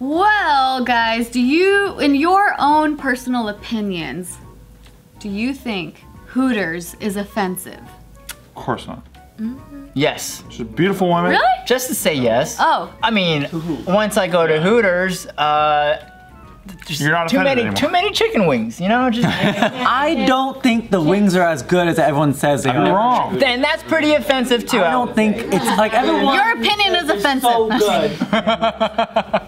Well, guys, do you, in your own personal opinions, do you think Hooters is offensive? Of course not. Yes. She's a beautiful woman. Really? Just to say yes. Oh. I mean, once I go to Hooters, uh, just You're not too many anymore. too many chicken wings. You know, just I don't think the wings are as good as everyone says they You're are. wrong. then that's pretty offensive too. I don't think it's like everyone. Your opinion is offensive. so good.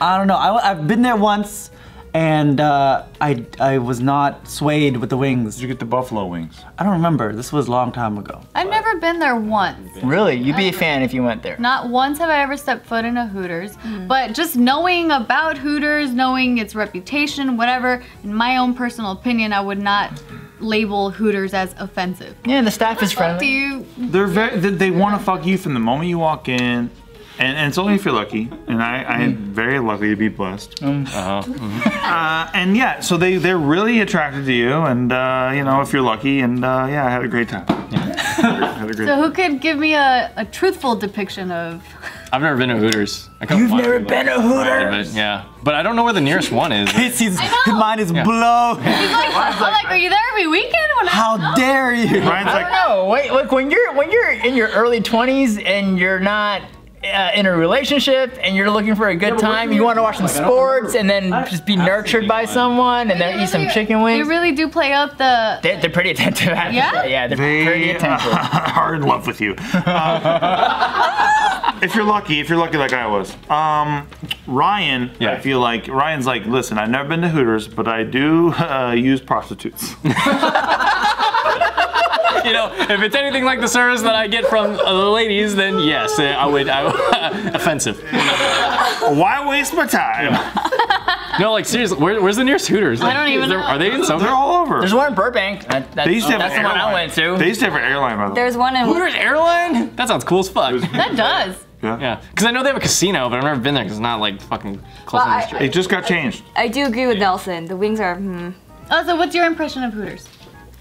I don't know. I, have been there once, and uh, I I was not swayed with the wings. Did you get the buffalo wings? I don't remember. This was a long time ago. I've never been there once. Really, you'd be a fan if you went there. Not once have I ever stepped foot in a Hooters, but just knowing about Hooters, knowing its reputation, whatever, in my own personal opinion, I would not label Hooters as offensive. Yeah, the staff is friendly. Do friendly. you? They're very. They, they want to fuck you from the moment you walk in, and, and it's only if you're lucky. And I, I am very lucky to be blessed. Uh, and yeah, so they they're really attracted to you, and uh, you know if you're lucky, and uh, yeah, I had a great time. had a great. So who could give me a, a truthful depiction of? I've never been to Hooters. I You've never it, been to but- Hooters? But, yeah, but I don't know where the nearest one is. Casey's know. mind is blown. He's like, I'm like, are you there every weekend? When I- How dare you? Ryan's I like, don't know. Wait, look when you're when you're in your early 20s and you're not uh, in a relationship and you're looking for a good time, you want to watch some sports and then just be nurtured by someone and then eat some chicken They wings. really do play out the. They're, they're pretty attentive. I Yeah? yeah, they're pretty attentive. are in love with you. Uh, if you're lucky, if you're lucky like I was. Um, Ryan, yeah. I feel like Ryan's like, listen, I've never been to Hooters, but I do uh, use prostitutes. you know, if it's anything like the service that I get from uh, the ladies, then yes, uh, I would. I, offensive. Why waste my time? No, like seriously, where, where's the nearest Hooters? Like, don't even there- know. Are they in They're somewhere? all over. There's one in Burbank. That, that's, They used to have that's an the one I went to. They used to have an airline, by the way. There's one in. Hooters airline? That sounds cool as fuck. That does. Yeah. Yeah, because I know they have a casino, but I've never been there because it's not like fucking close Well, on the I- street. It just got changed. I do agree with Nelson. The wings are. Hmm. Oh, so what's your impression of Hooters?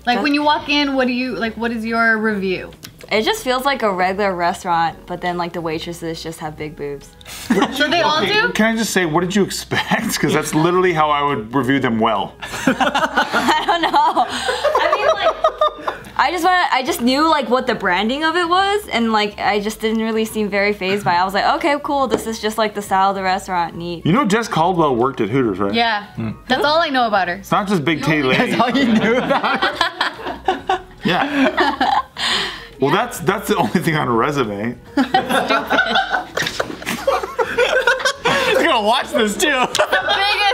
Like when you walk in, what do you like? What is your review? It just feels like a regular restaurant, but then like the waitresses just have big boobs. So they all do. Can I just say, what did you expect? Because that's literally how I would review them well. I don't know. I mean, like, I just want. I just knew like what the branding of it was, and like I just didn't really seem very phased by. it. I was like, okay, cool. This is just like the style of the restaurant. Neat. You know, Jess Caldwell worked at Hooters, right? Yeah, hmm. that's all I know about her. It's not just big titty ladies. That's all you knew about. Yeah. Well, that's that's the only thing on a resume. He's gonna watch this too.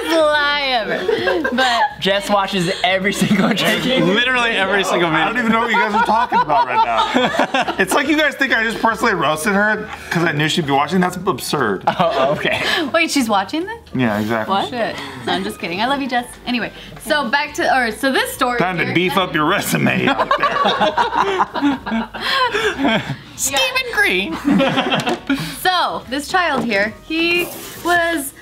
Biggest lie ever. But Jess watches every single chicken. Literally every single minute. I don't even know what you guys are talking about right now. It's like you guys think I just personally roasted her because I knew she'd be watching. That's absurd. Oh, okay. wait, she's watching this? Yeah, exactly. What? Shit. No, I'm just kidding. I love you, Jess. Anyway, so back to or so this story. Time to here- beef up your resume out there. Stephen Greene. So this child here, he was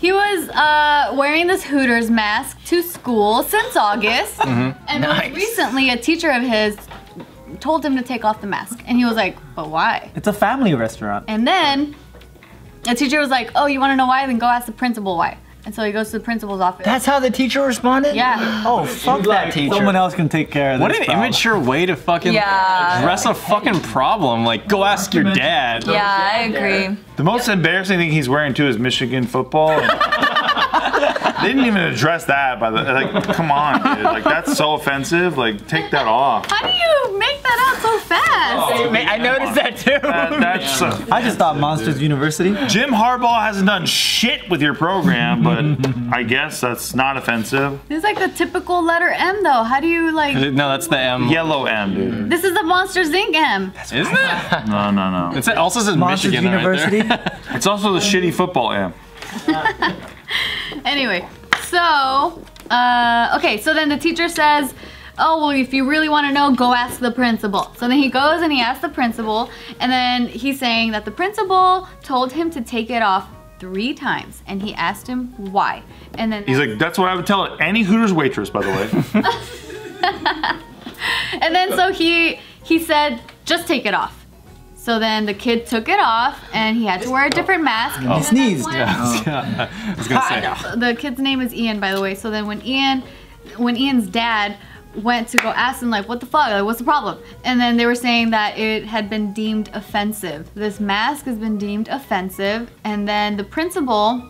he was uh, wearing this Hooters mask to school since August, and Nice. recently a teacher of his told him to take off the mask, and he was like, "But why?" It's a family restaurant. And then a teacher was like, "Oh, you want to know why? Then go ask the principal why." And so he goes to the principal's office. That's how the teacher responded? yeah. Oh, fuck that teacher. Someone else can take care of that. What an problem. immature way to fucking Yeah. address a fucking problem. Like, go ask your dad. Yeah, I agree. The most embarrassing thing he's wearing too is Michigan football. they didn't even address that by the like. Come on, dude. Like that's so offensive. Like take that off. How do you make that out so fast? Man, I noticed that too. That, that's uh, I just thought Monsters University. Jim Harbaugh hasn't done shit with your program, but I guess that's not offensive. It's like the typical letter M though. How do you like? No, that's the M. Yellow M, dude. This is the Monsters Inc. M. Isn't it? No, no, no. It also says Monsters Michigan University. right there. It's also the shitty football M. Anyway, so uh, okay, so then the teacher says, "Oh well, if you really want to know, go ask the principal." So then he goes and he asks the principal, and then he's saying that the principal told him to take it off three times, and he asked him why, and then He's like, that's what I would tell any Hooters waitress, by the way. and then so he he said, "Just take it off." So then the kid took it off and he had to wear a different mask. Oh. He sneezed. I was gonna say. The kid's name is Ian, by the way. So then when Ian, when Ian's dad went to go ask him like, what the fuck, like, what's the problem? And then they were saying that it had been deemed offensive. This mask has been deemed offensive. And then the principal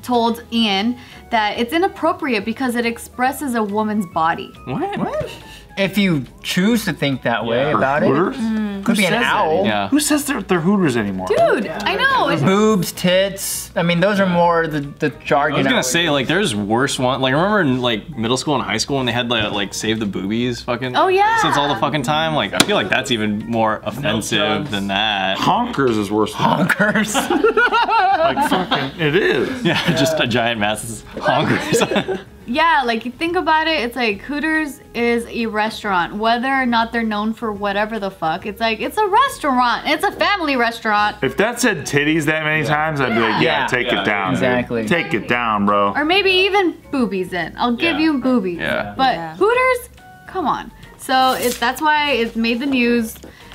told Ian that it's inappropriate because it expresses a woman's body. What? If you choose to think that way about it, Hooters? could be an owl. Yeah. Who says they're, they're Hooters anymore? Dude, I know. it's- Boobs, tits. I mean, those are more the, the jargon. I was gonna out- say like there's worse one. Like remember in like middle school and high school when they had like like save the boobies fucking. Oh, yeah. Since all the fucking time, like I feel like that's even more offensive than that. Honkers is worse than Honkers. like fucking. It is. Yeah, just a giant mass of honkers. Yeah, like you think about it, it's like Hooters is a restaurant. Whether or not they're known for whatever the fuck, it's like it's a restaurant. It's a family restaurant. If that said titties that many times, I'd be like, yeah, Yeah. take Yeah, it down. dude. exactly. Take it down, bro. Or maybe even boobies in. I'll give you boobies. Yeah. But Yeah. Hooters, come on. So it, that's why it made the news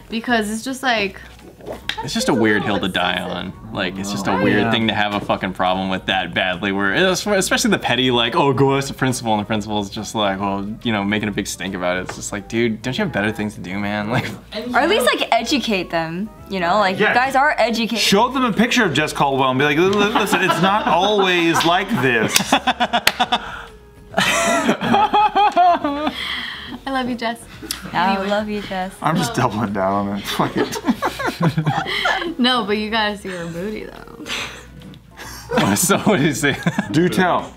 because it's just like it's just a weird hill to die on. Like it's just a weird Yeah. thing to have a fucking problem with that badly. Where especially the petty like, oh, go ask the principal, and the principal is just like, well, you know, making a big stink about it. It's just like, dude, don't you have better things to do, man? Like, Or at least like educate them. You know, like Yeah. you guys are educated. Show them a picture of Jess Caldwell and be like, "Li- li- listen, it's not always like this. I love you, Jess. I love you, Jess. I'm just doubling down on it. Fuck it. No, but you gotta see her booty though. so what do you say? Do tell.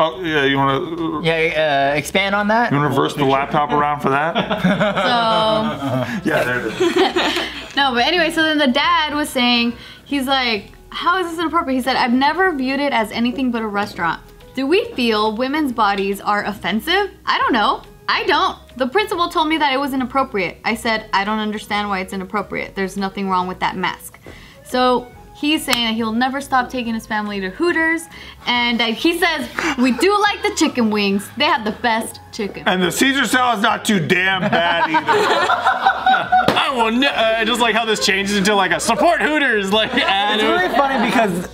Oh, yeah, you want to yeah, uh, expand on that. you want to reverse the laptop around for that? So Yeah, there it is. No, but anyway, so then the dad was saying, he's like, how is this inappropriate? He said, I've never viewed it as anything but a restaurant. Do we feel women's bodies are offensive? I don't know. I don't. The principal told me that it was inappropriate. I said, I don't understand why it's inappropriate. There's nothing wrong with that mask. So he's saying that he'll never stop taking his family to Hooters. And uh, he says, we do like the chicken wings. They have the best chicken. And the Caesar salad's not too damn bad either. I will ne- uh, just like how this changes into like a support Hooters like ad. It's really funny because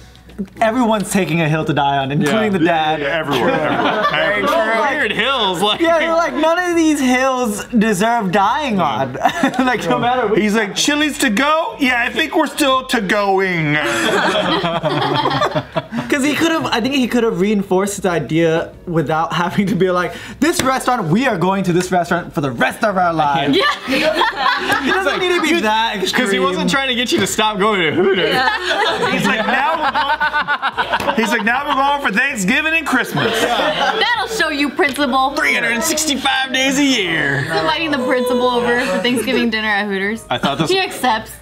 everyone's taking a hill to die on, including the dad. everywhere. everywhere. everywhere. Weird hills, like Yeah, they're like none of these hills deserve dying on. like no matter what. He's like, chilies to go? Yeah, I think we're still to going. Because he could have, I think he could have reinforced his idea without having to be like, this restaurant, we are going to this restaurant for the rest of our lives. Yeah. He doesn't need to be you, that extreme. because he wasn't trying to get you to stop going to Hooters. Yeah. He's like, now we're going, he's like, now we're going for Thanksgiving and Christmas. That'll show you, principal. 365 days a year. Inviting the principal over for Thanksgiving dinner at Hooters. I thought this. He accepts.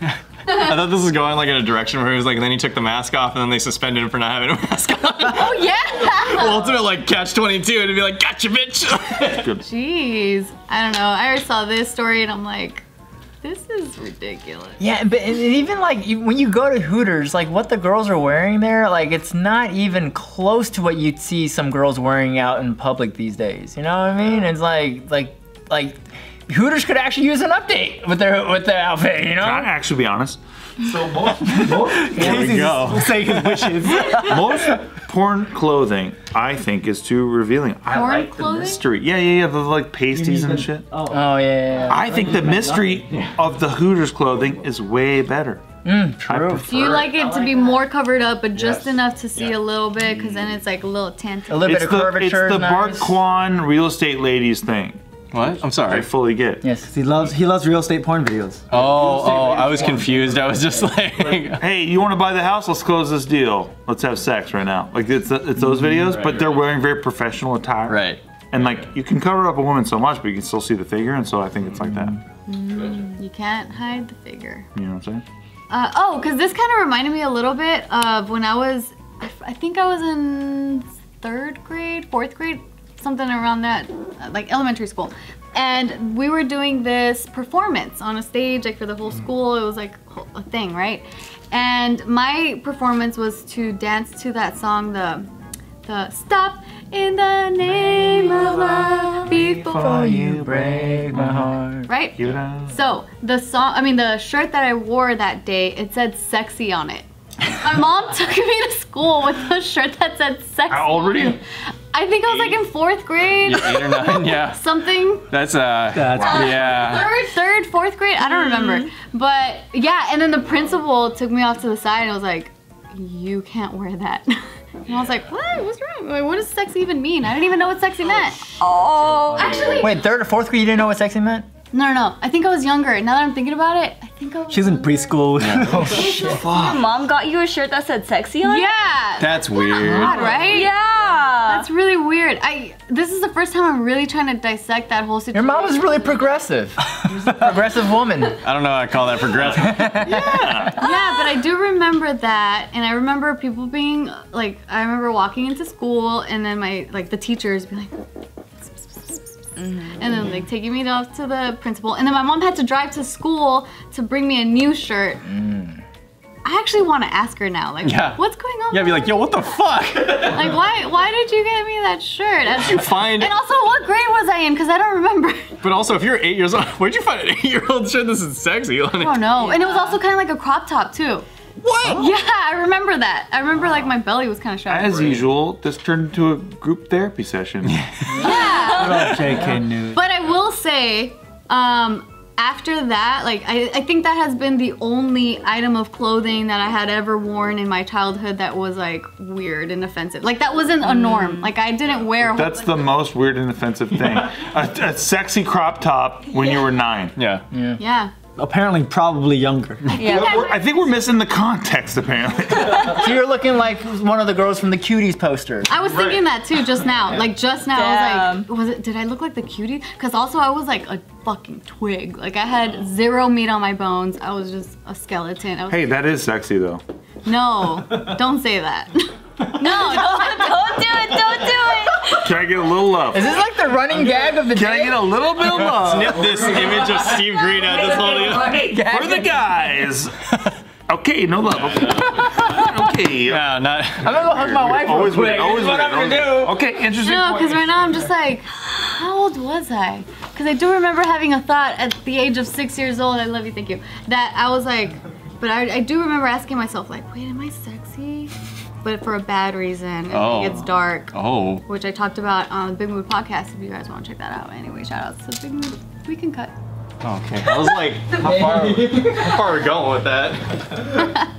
I thought this was going like in a direction where he was like, and then he took the mask off, and then they suspended him for not having a mask on. Oh yeah. well, Ultimate like catch 22, and it'd be like, gotcha, bitch. Jeez. I don't know. I already saw this story and I'm like, this is ridiculous. Yeah, but and even like when you go to Hooters, like what the girls are wearing there, like it's not even close to what you'd see some girls wearing out in public these days. You know what I mean? It's like like like Hooters could actually use an update with their with their outfit. You Can I actually be honest? Casey's go. saying his wishes. Most porn clothing, I think, is too revealing. I like clothing? the mystery. Yeah, yeah, yeah, the like pasties and shit. Oh. oh yeah. yeah, yeah. I think the mystery of the Hooters clothing is way better. Mm, true. Do you like it to be more covered up, but just enough to see a little bit? Because then it's like a little tinted. A little It's bit of the, it's the is Bart nice. Kwan real estate ladies thing. What? I'm sorry. I fully get. Yes. he loves he loves real estate porn videos. Oh, oh, I was confused. I was just like, Hey, you want to buy the house? Let's close this deal. Let's have sex right now. Like it's it's those videos, but they're wearing very professional attire. right. And like you can cover up a woman so much, but you can still see the figure, and so I think it's like that. You can't hide the figure. You know what I'm saying? Uh, oh, because this kind of reminded me a little bit of when I was, I think I was in third grade, fourth grade, something around that, like elementary school. And we were doing this performance on a stage, like for the whole mm. school. It was like a thing, right? And my performance was to dance to that song, the the stop in the name of love before you break my heart. right? So the song, I mean the shirt that I wore that day, it said "sexy" on it. My mom took me to school with a shirt that said "sexy." How old were you? I think I was like in fourth grade, Eight or nine, yeah. something. That's uh, That's yeah. Third, third, fourth grade. I don't remember. But yeah, and then the principal took me off to the side and was like, "You can't wear that." And I was like, "What? What's wrong? Like, what does sexy even mean? I didn't even know what sexy meant." Oh. Actually, Wait, third or fourth grade, you didn't know what sexy meant? No, no, no. I think I was younger. Now that I'm thinking about it, I think I was. She's in preschool. Oh, Your mom got you a shirt that said sexy on it? Yeah. That's weird. odd, right? Yeah. That's really weird. I this is the first time I'm really trying to dissect that whole situation. Your mom is really progressive. She's a progressive woman. I don't know. how I call that progressive. Yeah. Yeah, but I do remember that, and I remember people being like, I remember walking into school, and then my like the teachers be like, Mm-hmm. and then like taking me off to the principal, and then my mom had to drive to school to bring me a new shirt. Mm. I actually want to ask her now, like, Yeah. what's going on? yeah, be like, yo, what the fuck? like, why, why did you get me that shirt? And, Find. and also, what grade was I in? Because I don't remember. But also, if you're eight years old, where'd you find an eight-year-old shirt this is sexy on it? Oh no! And it was also kind of like a crop top too. What? Yeah, I remember that. I remember like my belly was kind of showing. As usual, this turned into a group therapy session. Yeah. JK News. But I will say, um, after that, like I, I think that has been the only item of clothing that I had ever worn in my childhood that was like weird and offensive. Like that wasn't a norm. Like I didn't wear. a whole That's the most weird and offensive thing. a, a sexy crop top when you were nine. Yeah. Yeah. Yeah. Apparently, probably younger. Yeah. We're- I think we're missing the context, apparently. So you're looking like one of the girls from the Cuties poster. I was thinking that too just now. Like just now, I was like, was it? Did I look like the cutie? Because also I was like a fucking twig. Like I had zero meat on my bones. I was just a skeleton. I was, hey, that is sexy though. No, don't say that. no, don't, Don't do it. Don't do it. Can I get a little love? Is this like the running gag of the day? Can I get a little bit of love? Snip this image of Steve Greene out this holding. Gag For the guys. Okay, no love. Okay. okay. Yeah, not. I'm gonna go hug my wife Always real quick. Always This what. I'm gonna do. Okay, interesting. No, because right now I'm just like, how old was I? Because I do remember having a thought at the age of six years old. I love you, thank you. That I was like, but I, I do remember asking myself, like, wait, am I sexy? But for a bad reason. And Oh. It gets dark. Oh. Which I talked about on the Big Mood podcast. If you guys want to check that out. Anyway, shout outs to Big Mood. We can cut. Okay. I was like, how far? How far are we going with that?